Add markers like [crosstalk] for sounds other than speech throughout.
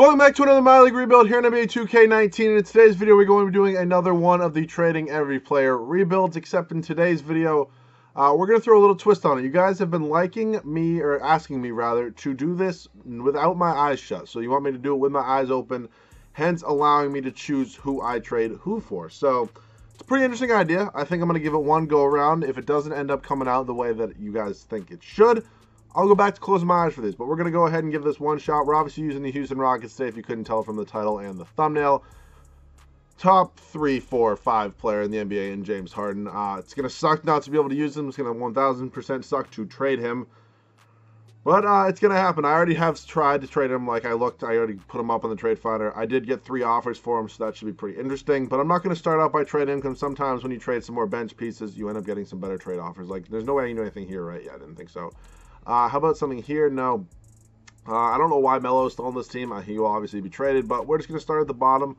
So welcome back to another My League rebuild here in NBA 2K19. And in today's video, we're going to be doing another one of the trading every player rebuilds. Except in today's video, uh, we're going to throw a little twist on it. You guys have been liking me, or asking me rather, to do this without my eyes shut. So you want me to do it with my eyes open, hence allowing me to choose who I trade who for. So it's a pretty interesting idea. I think I'm going to give it one go around. If it doesn't end up coming out the way that you guys think it should, I'll go back to closing my eyes for this, but we're going to go ahead and give this one shot. We're obviously using the Houston Rockets today, if you couldn't tell from the title and the thumbnail. Top three, four, five player in the NBA in James Harden. Uh, it's going to suck not to be able to use him. It's going to 1,000% suck to trade him. But uh, it's going to happen. I already have tried to trade him. Like I looked, I already put him up on the trade finder. I did get three offers for him, so that should be pretty interesting. But I'm not going to start out by trading him because sometimes when you trade some more bench pieces, you end up getting some better trade offers. Like there's no way you know anything here, right? Yeah, I didn't think so. Uh, how about something here? No. Uh, I don't know why Melo is still on this team. Uh, he will obviously be traded, but we're just going to start at the bottom.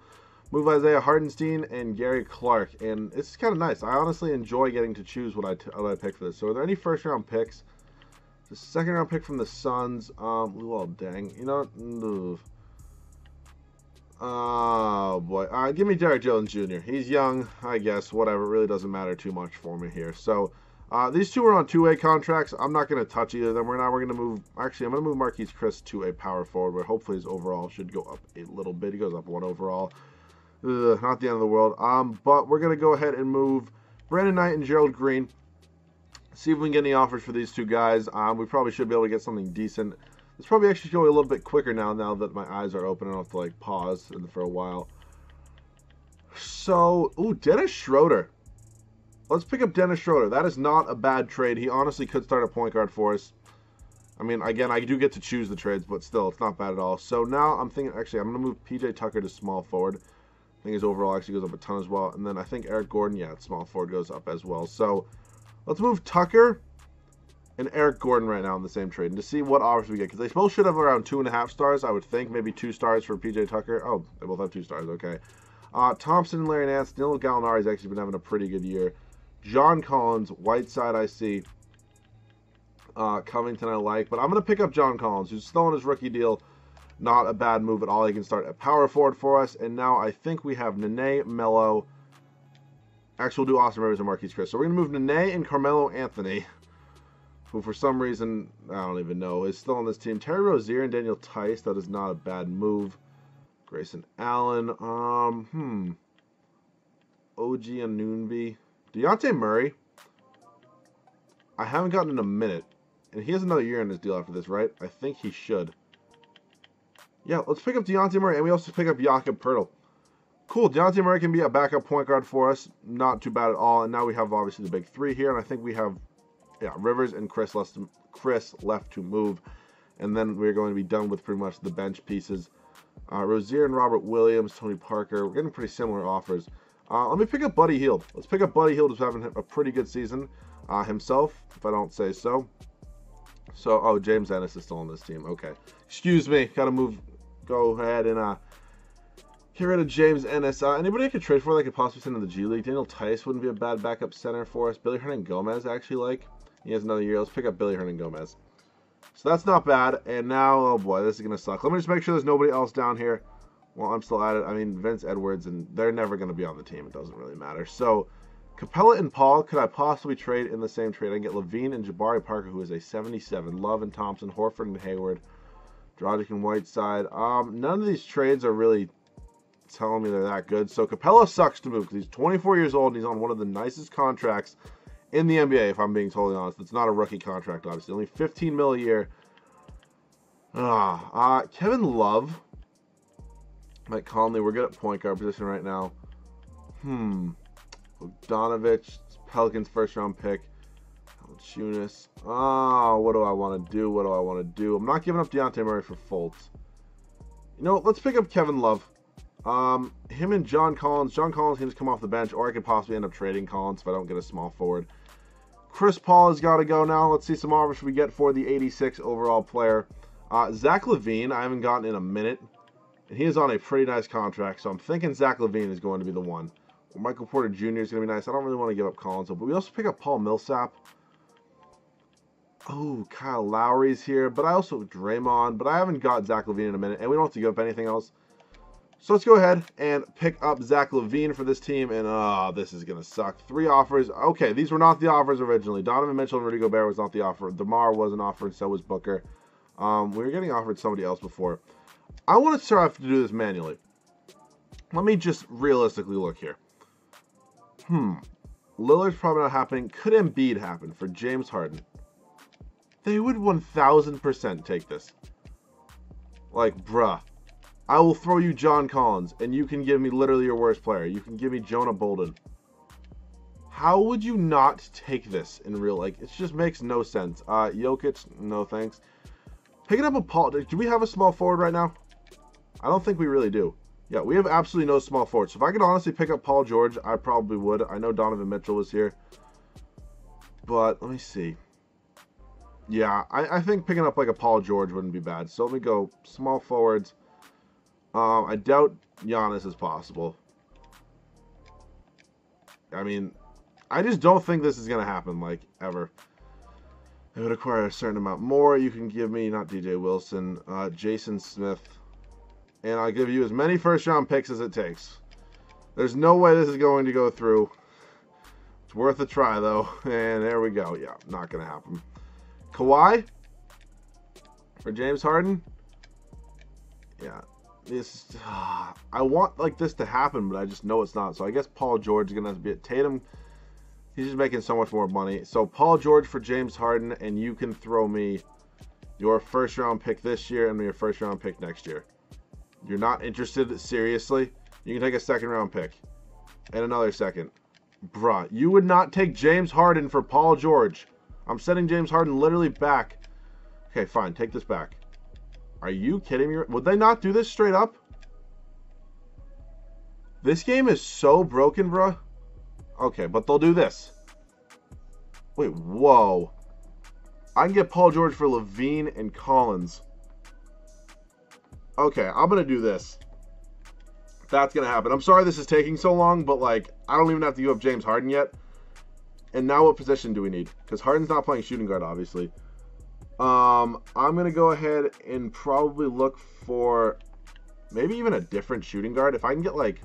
Move Isaiah Hartenstein and Gary Clark, and it's kind of nice. I honestly enjoy getting to choose what I, what I pick for this. So, are there any first round picks? The second round pick from the Suns. Um, well, dang, you know. Oh boy, uh, give me Derrick Jones Jr. He's young, I guess. Whatever, it really doesn't matter too much for me here. So, uh, these two are on two-way contracts. I'm not going to touch either of them. We're not. We're going to move. Actually, I'm going to move Marquese Chriss to a power forward, where hopefully his overall should go up a little bit. He goes up one overall. Ugh, not the end of the world. Um, but we're going to go ahead and move Brandon Knight and Gerald Green. See if we can get any offers for these two guys. Um, we probably should be able to get something decent. This probably actually going a little bit quicker now. Now that my eyes are open, I don't have to like pause for a while. So, ooh, Dennis Schroeder. Let's pick up Dennis Schroeder. That is not a bad trade. He honestly could start a point guard for us. I mean, again, I do get to choose the trades, but still, it's not bad at all. So now I'm thinking, actually, I'm going to move PJ Tucker to small forward. I think his overall actually goes up a ton as well. And then I think Eric Gordon, yeah, small forward goes up as well. So let's move Tucker and Eric Gordon right now in the same trade and to see what offers we get. Because they both should have around two and a half stars, I would think. Maybe two stars for PJ Tucker. Oh, they both have two stars. Okay. Uh, Thompson and Larry Nance. Danilo Gallinari's actually been having a pretty good year. John Collins, Whiteside, I see. Uh, Covington, I like. But I'm going to pick up John Collins, who's still on his rookie deal. Not a bad move at all. He can start at power forward for us. And now I think we have Nene, Melo. Actually, we'll do Austin Rivers and Marquese Chriss. So we're going to move Nene and Carmelo Anthony, who for some reason, I don't even know, is still on this team. Terry Rozier and Daniel Theis. That is not a bad move. Grayson Allen. Um, hmm. OG Anunoby. Dejounte Murray, I haven't gotten in a minute. And he has another year in his deal after this, right? I think he should. Yeah, let's pick up Dejounte Murray, and we also pick up Jakob Poeltl. Cool, Dejounte Murray can be a backup point guard for us. Not too bad at all. And now we have, obviously, the big three here. And I think we have, yeah, Rivers and Chriss left to, Chriss left to move. And then we're going to be done with pretty much the bench pieces. Uh, Rozier and Robert Williams, Tony Parker. We're getting pretty similar offers. Uh, let me pick up Buddy Hield. Let's pick up Buddy Hield, who's having a pretty good season uh, himself, if I don't say so. So, oh, James Ennis is still on this team. Okay. Excuse me. Got to move. Go ahead and uh, get rid of James Ennis. Uh, anybody I could trade for that could possibly send to the G League? Daniel Theis wouldn't be a bad backup center for us. Billy Hernangomez, actually, like. He has another year. Let's pick up Billy Hernangomez. So that's not bad. And now, oh boy, this is going to suck. Let me just make sure there's nobody else down here. Well, I'm still at it. I mean, Vince Edwards, and they're never going to be on the team. It doesn't really matter. So, Capela and Paul, could I possibly trade in the same trade? I can get LaVine and Jabari Parker, who is a 77. Love and Thompson, Horford and Hayward, Dragic and Whiteside. Um, none of these trades are really telling me they're that good. So Capela sucks to move because he's 24 years old and he's on one of the nicest contracts in the NBA, if I'm being totally honest. It's not a rookie contract, obviously. Only 15 mil a year. Ah, uh, Kevin Love Mike Conley, we're good at point guard position right now. Hmm. Bogdanovic, Pelicans first round pick. Valanciunas. Oh, what do I want to do? What do I want to do? I'm not giving up Dejounte Murray for Fultz. You know, let's pick up Kevin Love. Um, him and John Collins. John Collins can just come off the bench, or I could possibly end up trading Collins if I don't get a small forward. Chris Paul has got to go now. Let's see some offers we get for the 86 overall player. Uh, Zach LaVine, I haven't gotten in a minute. And he is on a pretty nice contract, so I'm thinking Zach LaVine is going to be the one. Michael Porter Jr. is going to be nice. I don't really want to give up Collins, but we also pick up Paul Millsap. Oh, Kyle Lowry's here, but I also Draymond, but I haven't got Zach LaVine in a minute, and we don't have to give up anything else. So let's go ahead and pick up Zach LaVine for this team, and oh, this is gonna suck. Three offers. Okay, these were not the offers originally. Donovan Mitchell and Rudy Gobert was not the offer. Demar wasn't offered, so was Booker. Um, we were getting offered somebody else before. I want to start off to do this manually. Let me just realistically look here. Hmm. Lillard's probably not happening. Could Embiid happen for James Harden? They would 1000% take this. Like, bruh. I will throw you John Collins, and you can give me literally your worst player. You can give me Jonah Bolden. How would you not take this in real like? It just makes no sense. Uh, Jokic, no thanks. Picking up a Paul. Do we have a small forward right now? I don't think we really do. Yeah, we have absolutely no small forwards. If I could honestly pick up Paul George, I probably would. I know Donovan Mitchell was here. But let me see. Yeah, I, I think picking up like a Paul George wouldn't be bad. So let me go small forwards. Um, I doubt Giannis is possible. I mean, I just don't think this is going to happen, like, ever. It would require a certain amount more. You can give me, not DJ Wilson, uh, Jason Smith. And I'll give you as many first round picks as it takes. There's no way this is going to go through. It's worth a try, though. [laughs] And there we go. Yeah, not going to happen. Kawhi? For James Harden? Yeah, this uh, I want like this to happen, but I just know it's not. So I guess Paul George is gonna have to be at Tatum. He's just making so much more money. So Paul George for James Harden, and you can throw me your first round pick this year and your first round pick next year. You're not interested seriously? You can take a second round pick and another second. Bruh, you would not take James Harden for Paul George. I'm sending James Harden literally back. Okay, fine. Take this back. Are you kidding me? Would they not do this straight up? This game is so broken, bro. Okay, but they'll do this. Wait, whoa. I can get Paul George for LaVine and Collins. Okay, I'm to do this. That's to happen. I'm sorry this is taking so long, but, like, I don't even have to give up James Harden yet. And now what position do we need? Because Harden's not playing shooting guard, obviously. Um, I'm to go ahead and probably look for maybe even a different shooting guard. If I can get like,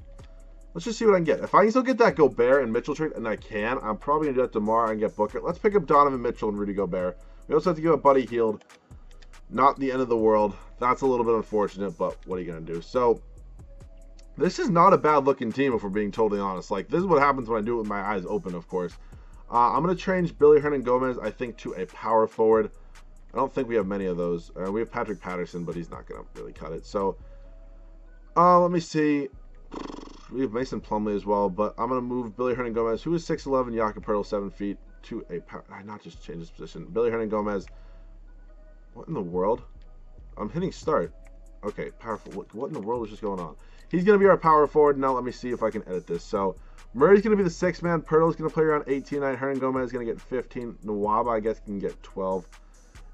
let's just see what I can get. If I can still get that Gobert and Mitchell trade, and I can, I'm probably to do that tomorrow and get Booker. Let's pick up Donovan Mitchell and Rudy Gobert. We also have to give a Buddy Hield. Not the end of the world. That's a little bit unfortunate, but what are you going to do? So, this is not a bad looking team if we're being totally honest. Like, this is what happens when I do it with my eyes open, of course. Uh, I'm going to change Billy Hernangomez, I think, to a power forward. I don't think we have many of those. Uh, we have Patrick Patterson, but he's not going to really cut it. So, uh, let me see. We have Mason Plumlee as well, but I'm going to move Billy Hernangomez, who is 6'11", Jakob Poeltl, 7 feet, to a... I not just change his position. Billy Hernangomez. What in the world? I'm hitting start. Okay, powerful. What, what in the world is just going on? He's going to be our power forward. Now let me see if I can edit this. So, Murray's going to be the six man. Poeltl's going to play around 18. Hernangomez is going to get 15. Nwaba, I guess, can get 12.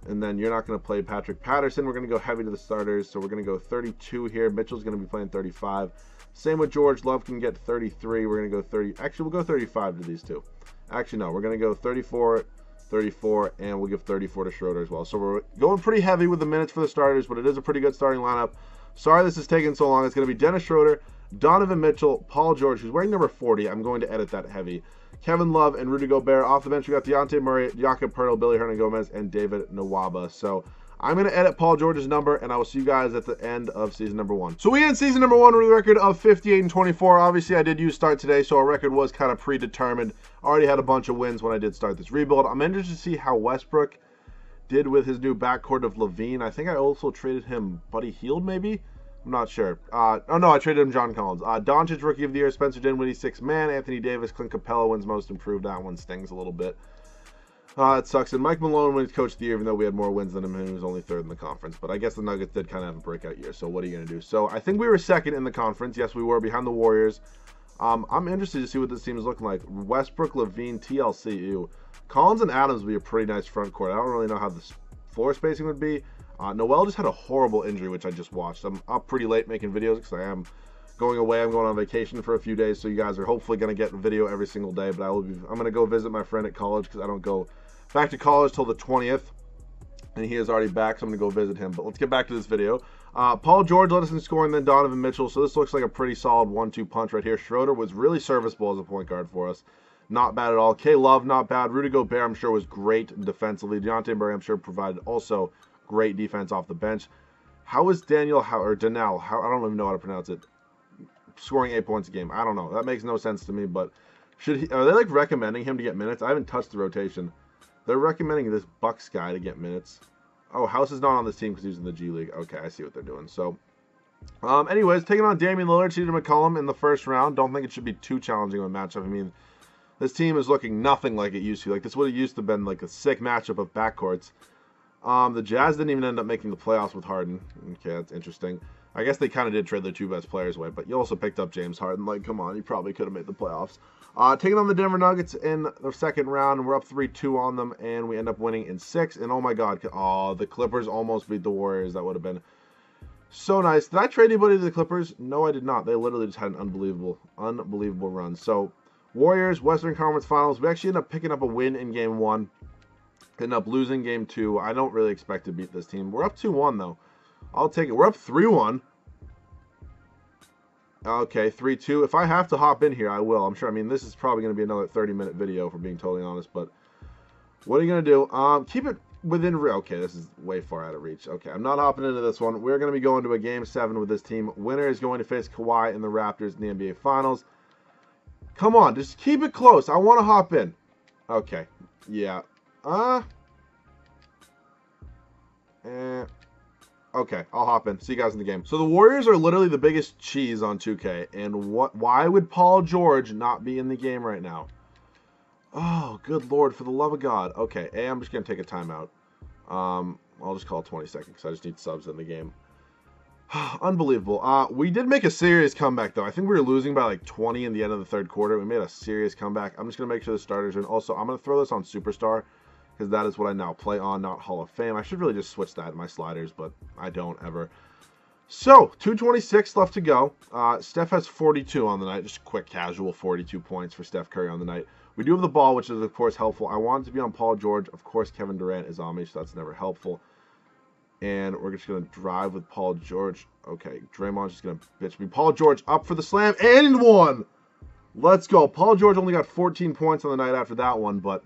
And then you're not going to play Patrick Patterson. We're going to go heavy to the starters. So we're going to go 32 here. Mitchell's going to be playing 35. Same with George. Love can get 33. We're going to go 30. Actually, we'll go 35 to these two. Actually, no. We're going to go 34, 34, and we'll give 34 to Schroeder as well. So we're going pretty heavy with the minutes for the starters, but it is a pretty good starting lineup. Sorry this is taking so long. It's going to be Dennis Schroeder, Donovan Mitchell, Paul George, who's wearing number 40. I'm going to edit that heavy. Kevin Love and Rudy Gobert. Off the bench, we got Dejounte Murray, Jakob Poeltl, Billy Hernangomez, and David Nwaba. So I'm going to edit Paul George's number, and I will see you guys at the end of season number one. So we end season number one with a record of 58 and 24. Obviously, I did use start today, so our record was kind of predetermined. Already had a bunch of wins when I did start this rebuild. I'm interested to see how Westbrook did with his new backcourt of LaVine. I think I also traded him Buddy Hield, maybe. I'm not sure. Uh, oh no, I traded him John Collins. Uh, Doncic Rookie of the Year, Spencer Dinwiddie six man, Anthony Davis, Clint Capela wins Most Improved. That one stings a little bit. Uh, it sucks. And Mike Malone wins Coach the Year, even though we had more wins than him, and he was only third in the conference. But I guess the Nuggets did kind of have a breakout year. So what are you gonna do? So I think we were second in the conference. Yes, we were behind the Warriors. Um, I'm interested to see what this team is looking like. Westbrook, LaVine, TLC, ew. Collins and Adams would be a pretty nice front court. I don't really know how the floor spacing would be. Uh, Noel just had a horrible injury, which I just watched. I'm up pretty late making videos because I am going away. I'm going on vacation for a few days, so you guys are hopefully going to get a video every single day. But I will be. I'm going to go visit my friend at college because I don't go back to college till the 20th. and he is already back, so I'm going to go visit him. But let's get back to this video. Uh, Paul George led us in scoring, then Donovan Mitchell. So this looks like a pretty solid one-two punch right here. Schroeder was really serviceable as a point guard for us. Not bad at all. K Love, not bad. Rudy Gobert, I'm sure, was great defensively. Dejounte Murray, I'm sure, provided also great defense off the bench. How is Daniel how, or Danelle? How I don't even know how to pronounce it. Scoring eight points a game. I don't know. That makes no sense to me. But should he? Are they like recommending him to get minutes? I haven't touched the rotation. They're recommending this Bucks guy to get minutes. Oh, House is not on this team because he's in the G League. Okay, I see what they're doing. So, um, anyways, taking on Damian Lillard, CJ McCollum in the first round. Don't think it should be too challenging of a matchup. I mean, this team is looking nothing like it used to. Like this would have used to been like a sick matchup of backcourts. Um, the Jazz didn't even end up making the playoffs with Harden. Okay, that's interesting. I guess they kind of did trade their two best players away, but you also picked up James Harden. Like, come on, you probably could have made the playoffs. Uh, taking on the Denver Nuggets in the second round, we're up 3-2 on them, and we end up winning in six. And oh my God, oh, the Clippers almost beat the Warriors. That would have been so nice. Did I trade anybody to the Clippers? No, I did not. They literally just had an unbelievable, unbelievable run. So, Warriors, Western Conference Finals. We actually end up picking up a win in Game One. End up losing Game Two. I don't really expect to beat this team. We're up 2-1 though. I'll take it. We're up 3-1. Okay, 3-2. If I have to hop in here, I will. I'm sure. I mean, this is probably going to be another 30-minute video, for being totally honest. But what are you going to do? Um, keep it within... Okay, this is way far out of reach. Okay, I'm not hopping into this one. We're going to be going to a Game 7 with this team. Winner is going to face Kawhi and the Raptors in the NBA Finals. Come on, just keep it close. I want to hop in. Okay, yeah. Uh... Eh... Okay, I'll hop in. See you guys in the game. So the Warriors are literally the biggest cheese on 2K. And what? why would Paul George not be in the game right now? Oh, good lord, for the love of God. Okay, A, I'm just going to take a timeout. Um, I'll just call it 20 seconds because I just need subs in the game. [sighs] Unbelievable. Uh, we did make a serious comeback, though. I think we were losing by like 20 in the end of the third quarter. We made a serious comeback. I'm just going to make sure the starters are in. Also, I'm going to throw this on Superstar because that is what I now play on, not Hall of Fame. I should really just switch that in my sliders, but I don't ever. So, 226 left to go. Uh, Steph has 42 on the night. Just quick, casual 42 points for Steph Curry on the night. We do have the ball, which is, of course, helpful. I want it to be on Paul George. Of course, Kevin Durant is on me, so that's never helpful. And we're just going to drive with Paul George. Okay, Draymond's just going to bitch me. Paul George up for the slam and one. Let's go. Paul George only got 14 points on the night after that one, but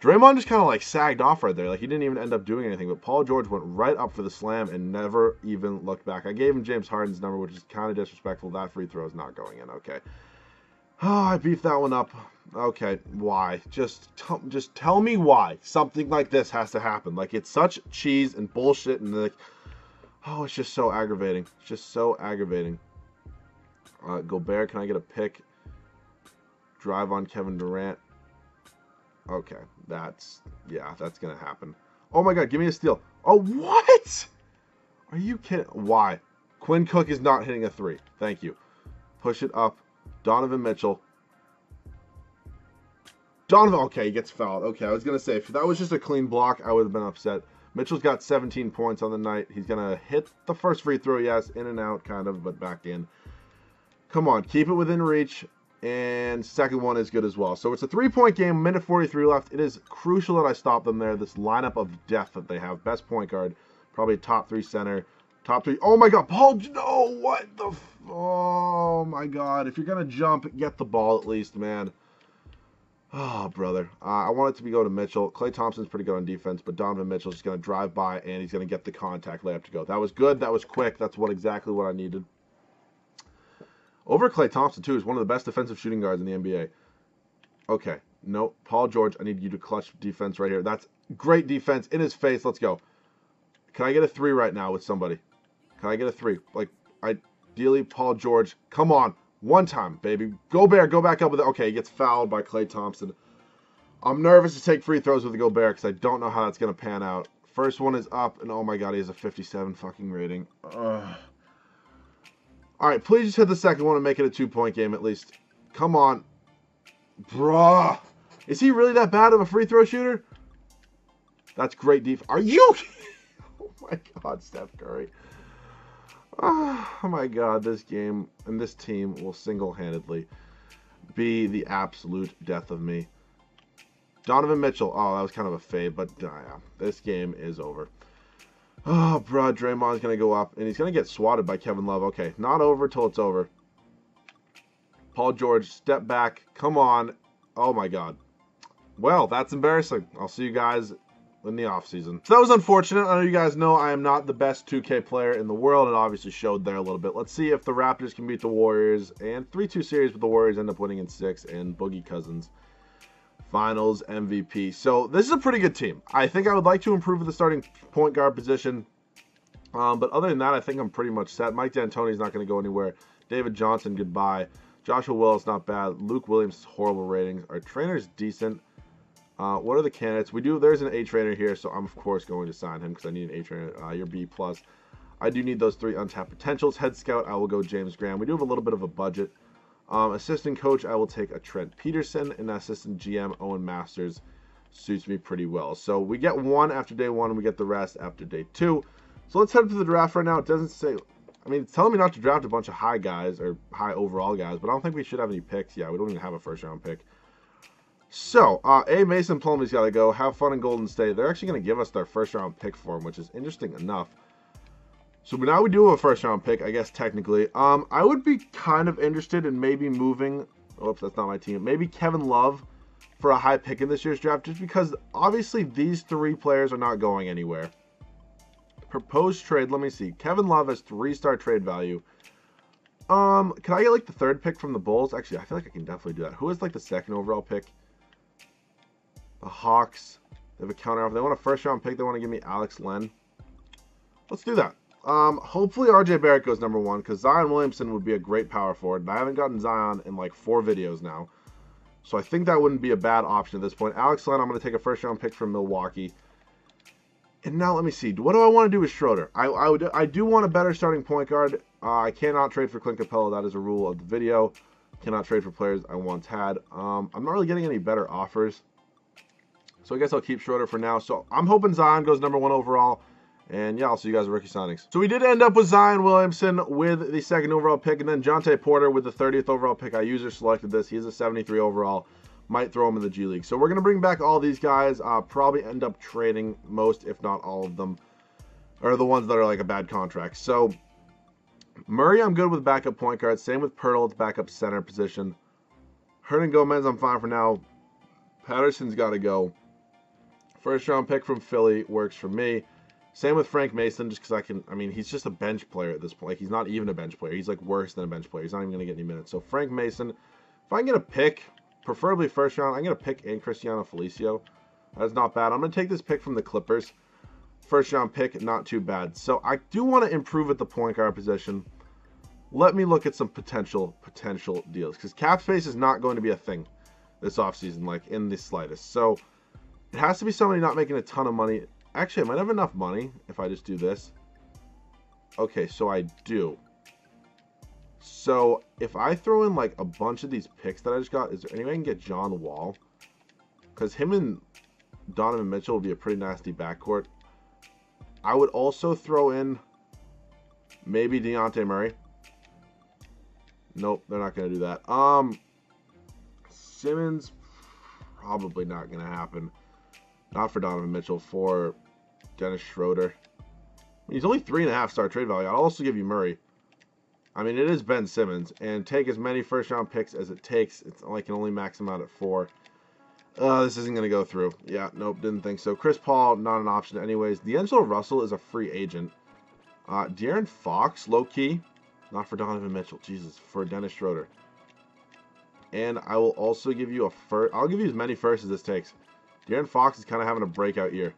Draymond just kind of like sagged off right there. Like he didn't even end up doing anything. But Paul George went right up for the slam and never even looked back. I gave him James Harden's number, which is kind of disrespectful. That free throw is not going in. Okay. Oh, [sighs] I beefed that one up. Okay, why? Just, t- just tell me why something like this has to happen. Like it's such cheese and bullshit, and like, oh, it's just so aggravating. It's just so aggravating. Uh, Gobert, can I get a pick? Drive on Kevin Durant. Okay, that's, yeah, that's going to happen. Oh my god, give me a steal. Oh, what? Are you kidding? Why? Quinn Cook is not hitting a three. Thank you. Push it up. Donovan Mitchell. Donovan, okay, he gets fouled. Okay, I was going to say, if that was just a clean block, I would have been upset. Mitchell's got 17 points on the night. He's going to hit the first free throw, yes, in and out, kind of, but back in. Come on, keep it within reach and second one is good as well. So it's a three-point game, minute 43 left. It is crucial that I stop them there. This lineup of death that they have. Best point guard, probably top three center, top three. Oh my God, Paul, no, what the, oh my God. If you're going to jump, get the ball at least, man. Oh, brother. Uh, I want it to be go to Mitchell. Klay Thompson's pretty good on defense, but Donovan Mitchell's just going to drive by and he's going to get the contact layup to go. That was good. That was quick. That's what exactly what I needed. Over Klay Thompson, too, is one of the best defensive shooting guards in the NBA. Okay. No, Paul George, I need you to clutch defense right here. That's great defense in his face. Let's go. Can I get a three right now with somebody? Can I get a three? Like, ideally, Paul George. Come on. One time, baby. Gobert, go back up with it. Okay, he gets fouled by Klay Thompson. I'm nervous to take free throws with the Gobert because I don't know how that's going to pan out. First one is up, and oh my god, he has a 57 fucking rating. Ugh. All right, please just hit the second one and make it a two-point game at least. Come on. Bruh. Is he really that bad of a free throw shooter? That's great defense. Are you? [laughs] oh my God, Steph Curry. Oh my God, this game and this team will single-handedly be the absolute death of me. Donovan Mitchell. Oh, that was kind of a fade, but uh, yeah, this game is over. Oh, bro, Draymond's going to go up, and he's going to get swatted by Kevin Love. Okay, not over till it's over. Paul George, step back. Come on. Oh, my God. Well, that's embarrassing. I'll see you guys in the offseason. So that was unfortunate. I know you guys know I am not the best 2K player in the world. It obviously showed there a little bit. Let's see if the Raptors can beat the Warriors. And 3-2 series with the Warriors end up winning in 6 and Boogie Cousins finals MVP. So this is a pretty good team. I think I would like to improve the starting point guard position. Um, but other than that, I think I'm pretty much set. Mike D'Antoni's not going to go anywhere. David Johnson, goodbye. Joshua Willis, not bad. Luke Williams, horrible ratings. Our trainer's decent. Uh, what are the candidates? We do. There's an A trainer here, so I'm of course going to sign him because I need an A trainer. Uh, you're B plus. I do need those three untapped potentials. Head scout, I will go James Graham. We do have a little bit of a budget. Um, assistant coach, I will take a Trent Peterson, and assistant GM Owen Masters suits me pretty well. So we get one after day one, and we get the rest after day two. So let's head to the draft right now. It doesn't say. I mean, it's telling me not to draft a bunch of high guys or high overall guys, but I don't think we should have any picks. Yeah, we don't even have a first round pick. So, uh, A. Mason Plumlee's got to go. Have fun in Golden State. They're actually going to give us their first round pick for him, which is interesting enough. So now we do have a first round pick, I guess technically. Um, I would be kind of interested in maybe moving. Oops, that's not my team. Maybe Kevin Love for a high pick in this year's draft, just because obviously these three players are not going anywhere. Proposed trade. Let me see. Kevin Love has three star trade value. Um, can I get like the third pick from the Bulls? Actually, I feel like I can definitely do that. Who is like the second overall pick? The Hawks. They have a counter offer. They want a first round pick. They want to give me Alex Len. Let's do that. Um, hopefully RJ Barrett goes number one because Zion Williamson would be a great power forward. And I haven't gotten Zion in like four videos now. So I think that wouldn't be a bad option at this point. Alex Len, I'm going to take a first round pick from Milwaukee. And now let me see. What do I want to do with Schroeder? I, I, would, I do want a better starting point guard. Uh, I cannot trade for Clint Capela. That is a rule of the video. Cannot trade for players I once had. Um, I'm not really getting any better offers. So I guess I'll keep Schroeder for now. So I'm hoping Zion goes number one overall. And yeah, I'll see you guys at rookie signings. So we did end up with Zion Williamson with the second overall pick, and then Jontay Porter with the 30th overall pick. I user selected this. He's a 73 overall. Might throw him in the G League. So we're gonna bring back all these guys. Uh, probably end up trading most, if not all of them, are the ones that are like a bad contract. So Murray, I'm good with backup point guard. Same with Poeltl, it's backup center position. Hernangomez, I'm fine for now. Patterson's got to go. First round pick from Philly works for me. Same with Frank Mason, just because I can. I mean, he's just a bench player at this point. Like, he's not even a bench player. He's like worse than a bench player. He's not even going to get any minutes. So Frank Mason, if I get a pick, preferably first round, I'm going to pick in Cristiano Felicio. That's not bad. I'm going to take this pick from the Clippers. First round pick, not too bad. So I do want to improve at the point guard position. Let me look at some potential potential deals because cap space is not going to be a thing this offseason, like in the slightest. So it has to be somebody not making a ton of money. Actually, I might have enough money if I just do this. Okay, so I do. So if I throw in like a bunch of these picks that I just got, is there any way I can get John Wall? Because him and Donovan Mitchell would be a pretty nasty backcourt. I would also throw in maybe Dejounte Murray. Nope, they're not going to do that. Um, Simmons, probably not going to happen. Not for Donovan Mitchell, for Dennis Schroeder. He's only three and a half star trade value. I'll also give you Murray. I mean, it is Ben Simmons, and take as many first round picks as it takes. It's only can only max him out at four. Uh, this isn't going to go through. Yeah, nope, didn't think so. Chris Paul, not an option anyways. D'Angelo Russell is a free agent. Uh, De'Aaron Fox, low key. Not for Donovan Mitchell. Jesus, for Dennis Schroeder. And I will also give you a first. I'll give you as many firsts as this takes. De'Aaron Fox is kind of having a breakout year.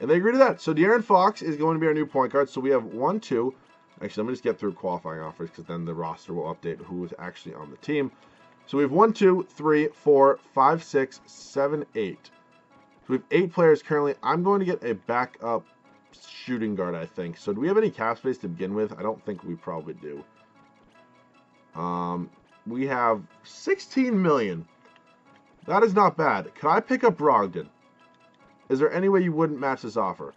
And they agree to that. So De'Aaron Fox is going to be our new point guard. So we have one, two. Actually, let me just get through qualifying offers because then the roster will update who is actually on the team. So we have one, two, three, four, five, six, seven, eight. So we have eight players currently. I'm going to get a backup shooting guard, I think. So do we have any cap space to begin with? I don't think we probably do. Um, we have 16 million. That is not bad. Could I pick up Brogdon? Is there any way you wouldn't match this offer?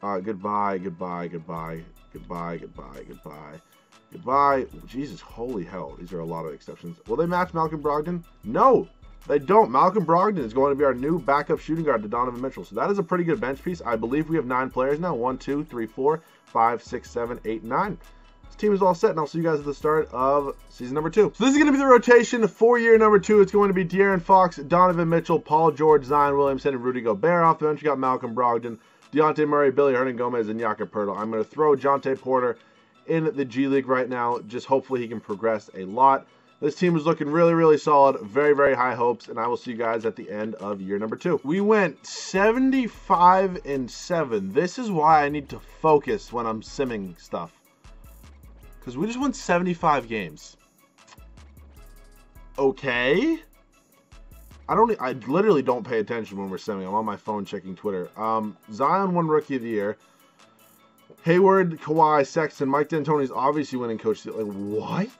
Uh, goodbye, goodbye, goodbye, goodbye, goodbye, goodbye, goodbye. Jesus, holy hell. These are a lot of exceptions. Will they match Malcolm Brogdon? No. They don't. Malcolm Brogdon is going to be our new backup shooting guard to Donovan Mitchell. So that is a pretty good bench piece. I believe we have nine players now. One, two, three, four, five, six, seven, eight, nine. This team is all set, and I'll see you guys at the start of season number two. So this is going to be the rotation for year number two. It's going to be De'Aaron Fox, Donovan Mitchell, Paul George, Zion Williamson, and Rudy Gobert. Off the bench, you got Malcolm Brogdon, Dejounte Murray, Billy Hernangomez, and Jakob Poeltl. I'm going to throw Jontay Porter in the G League right now. Just hopefully he can progress a lot. This team is looking really, really solid. Very, very high hopes, and I will see you guys at the end of year number two. We went 75 and 7. This is why I need to focus when I'm simming stuff. Because we just won 75 games. Okay. I don't. I literally don't pay attention when we're simming. I'm on my phone checking Twitter. Um, Zion won Rookie of the Year. Hayward, Kawhi, Sexton, Mike D'Antoni's obviously winning Coach. Like what?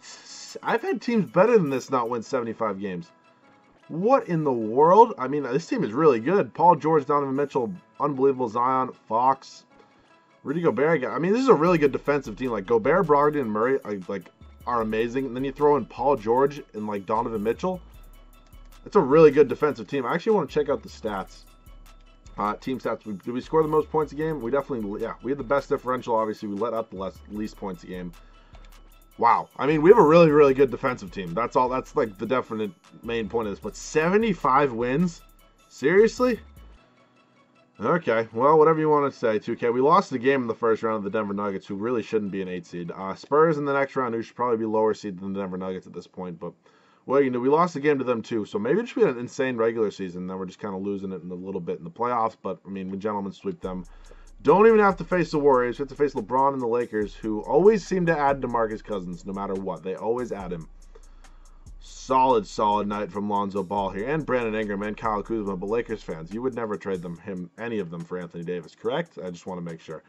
I've had teams better than this not win 75 games. What in the world? I mean, this team is really good. Paul George, Donovan Mitchell, unbelievable. Zion, Fox, Rudy Gobert. I mean, this is a really good defensive team. Like Gobert, Brogdon, and Murray, like are amazing. And then you throw in Paul George and like Donovan Mitchell. It's a really good defensive team. I actually want to check out the stats. Uh, team stats. Did we score the most points a game? We definitely, yeah, we had the best differential. Obviously, we let up the less, least points a game wow. I mean, we have a really, really good defensive team. That's all. That's like the definite main point of this. But 75 wins? Seriously? Okay, well, whatever you want to say, 2K. We lost the game in the first round of the Denver Nuggets, who really shouldn't be an 8 seed. Uh, Spurs in the next round, who should probably be lower seed than the Denver Nuggets at this point. But, well, you know, we lost the game to them, too. So maybe it should be an insane regular season. Then we're just kind of losing it in a little bit in the playoffs. But, I mean, we gentlemen sweep them. Don't even have to face the Warriors. You have to face LeBron and the Lakers, who always seem to add DeMarcus Cousins no matter what. They always add him. Solid, solid night from Lonzo Ball here, and Brandon Ingram and Kyle Kuzma. But Lakers fans, you would never trade them, him, any of them, for Anthony Davis, correct? I just want to make sure.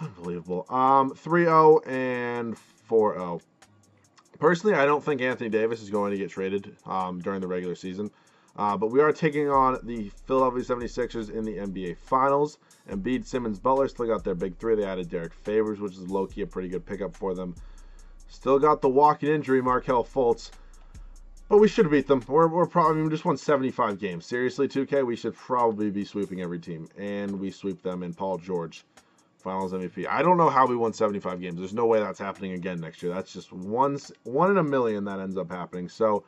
Unbelievable. Um, 3-0 and 4-0. Personally, I don't think Anthony Davis is going to get traded um, during the regular season. Uh, but we are taking on the Philadelphia 76ers in the NBA Finals. Embiid, Simmons, Butler still got their big three. They added Derrick Favors, which is low key a pretty good pickup for them. Still got the walking injury, Markelle Fultz. But we should beat them. We're, we're probably we just won 75 games. Seriously, 2K, we should probably be sweeping every team. And we sweep them in Paul George, Finals MVP. I don't know how we won 75 games. There's no way that's happening again next year. That's just one, one in a million that ends up happening. So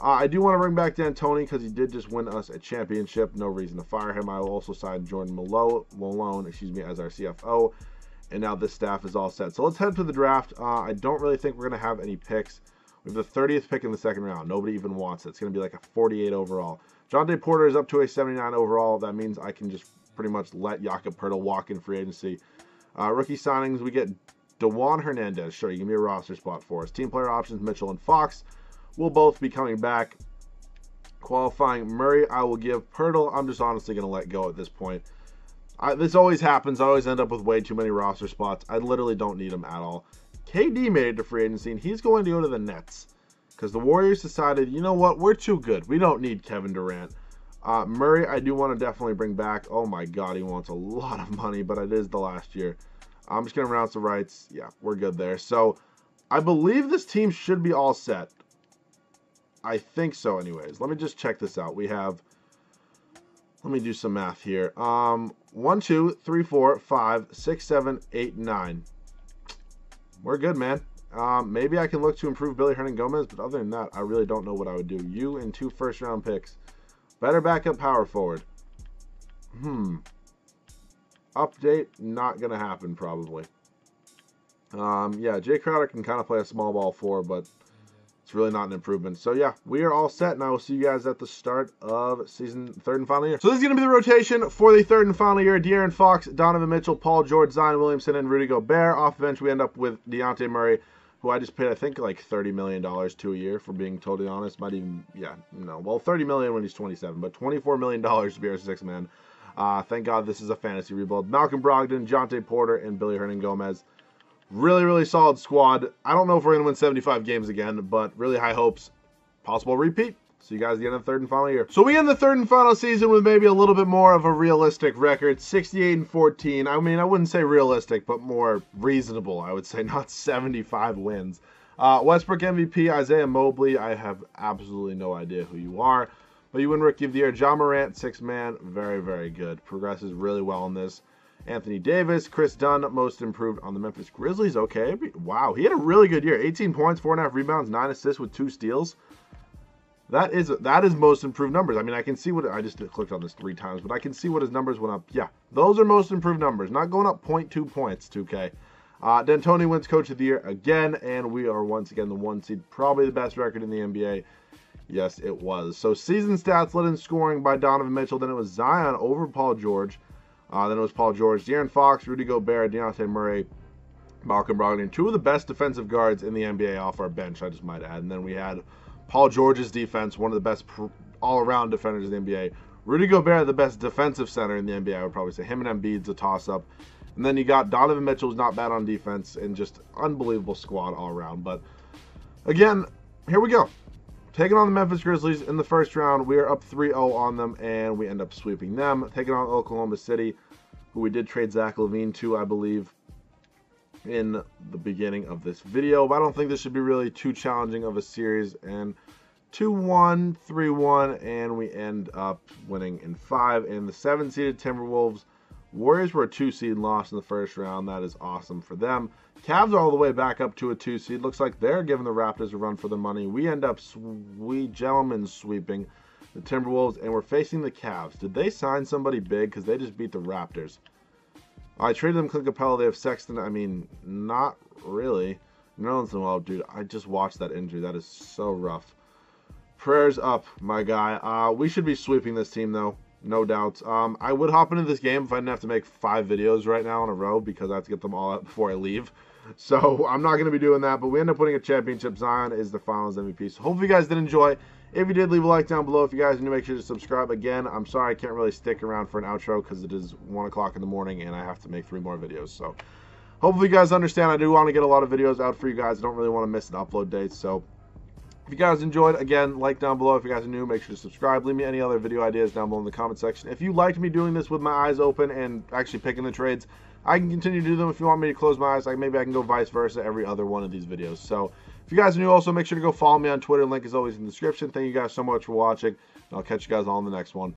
uh, I do want to bring back D'Antoni because he did just win us a championship. No reason to fire him. I will also sign Jordan Malone, Malone excuse me, as our CFO. And now this staff is all set. So let's head to the draft. Uh, I don't really think we're going to have any picks. We have the 30th pick in the second round. Nobody even wants it. It's going to be like a 48 overall. Jontay Porter is up to a 79 overall. That means I can just pretty much let Jakob Poeltl walk in free agency. Uh, rookie signings, we get Dewan Hernandez. Sure, you give me a roster spot for us. Team player options, Mitchell and Fox will both be coming back. Qualifying Murray, I will give Poeltl. I'm just honestly going to let go at this point. I, this always happens. I always end up with way too many roster spots. I literally don't need them at all. KD made it to free agency, and he's going to go to the Nets because the Warriors decided, you know what, we're too good. We don't need Kevin Durant. Uh, Murray, I do want to definitely bring back. Oh my God, he wants a [laughs] lot of money, but it is the last year. I'm just going to renounce the rights. Yeah, we're good there. So I believe this team should be all set. I think so anyways. Let me just check this out. We have, let me do some math here. Um, one, two, three, four, five, six, seven, eight, nine. We're good, man. Um, maybe I can look to improve Billy Hernangomez, but other than that, I really don't know what I would do. You and two first round picks. Better backup power forward. Hmm. Update, not going to happen probably. Um, yeah, Jay Crowder can kind of play a small ball four, but it's really not an improvement. So yeah, we are all set, and I will see you guys at the start of season third and final year. So this is going to be the rotation for the third and final year. De'Aaron Fox, Donovan Mitchell, Paul George, Zion Williamson, and Rudy Gobert. Off bench, we end up with Dejounte Murray, who I just paid, I think, like $30 million to a year, for being totally honest. Might even, yeah, no. Well, 30 million when he's 27, but $24 million to be our sixth man. Uh, thank God this is a fantasy rebuild. Malcolm Brogdon, Jontay Porter, and Billy Hernangomez. Really, really solid squad. I don't know if we're going to win 75 games again, but really high hopes. Possible repeat. See you guys again in the third and final year. So we end the third and final season with maybe a little bit more of a realistic record, 68 and 14. I mean, I wouldn't say realistic, but more reasonable. I would say [laughs] not 75 wins. Uh, Westbrook MVP, Isaiah Mobley. I have absolutely no idea who you are. But you win Rookie of the Year. Ja Morant, six man. Very, very good. Progresses really well in this. Anthony Davis, Kris Dunn, most improved on the Memphis Grizzlies. Okay. Wow. He had a really good year. 18 points, four and a half rebounds, nine assists with two steals. That is that is most improved numbers. I mean, I can see what I just clicked on this three times, but I can see what his numbers went up. Yeah, those are most improved numbers. Not going up 0.2 points, 2K. Uh, D'Antoni wins Coach of the Year again, and we are once again the one seed, probably the best record in the NBA. Yes, it was. So season stats led in scoring by Donovan Mitchell. Then it was Zion over Paul George. Uh, then it was Paul George, De'Aaron Fox, Rudy Gobert, Dejounte Murray, Malcolm Brogdon. Two of the best defensive guards in the NBA off our bench, I just might add. And then we had Paul George's defense, one of the best all-around defenders in the NBA. Rudy Gobert, the best defensive center in the NBA, I would probably say. Him and Embiid's a toss-up. And then you got Donovan Mitchell, who's not bad on defense, and just unbelievable squad all around. But again, here we go. Taking on the Memphis Grizzlies in the first round, we are up 3-0 on them, and we end up sweeping them. Taking on Oklahoma City, who we did trade Zach LaVine to, I believe, in the beginning of this video. But I don't think this should be really too challenging of a series. And 2-1, 3-1, and we end up winning in 5. And the 7-seeded Timberwolves Warriors were a two seed loss in the first round. That is awesome for them. Cavs are all the way back up to a two seed. Looks like they're giving the Raptors a run for their money. We end up sweet gentlemen sweeping the Timberwolves, and we're facing the Cavs. Did they sign somebody big? Because they just beat the Raptors. I traded them Clint Capela. They have Sexton. I mean, not really. No well, dude. I just watched that injury. That is so rough. Prayers up, my guy. Uh, we should be sweeping this team, though no doubt. Um, I would hop into this game if I didn't have to make five videos right now in a row because I have to get them all out before I leave. So [laughs] I'm not going to be doing that, but we end up winning a championship. Zion is the finals MVP. So hopefully you guys did enjoy. If you did, leave a like down below. If you guys need to make sure to subscribe. Again, I'm sorry I can't really stick around for an outro because it is 1 o'clock in the morning and I have to make three more videos. So hopefully you guys understand. I do want to get a lot of videos out for you guys. I don't really want to miss an upload date. So if you guys enjoyed, again, like down below. If you guys are new, make sure to subscribe. Leave me any other video ideas down below in the comment section. If you liked me doing this with my eyes open and actually picking the trades, I can continue to do them. If you want me to close my eyes, like maybe I can go vice versa every other one of these videos. So if you guys are new, also make sure to go follow me on Twitter. Link is always in the description. Thank you guys so much for watching. I'll catch you guys all in the next one.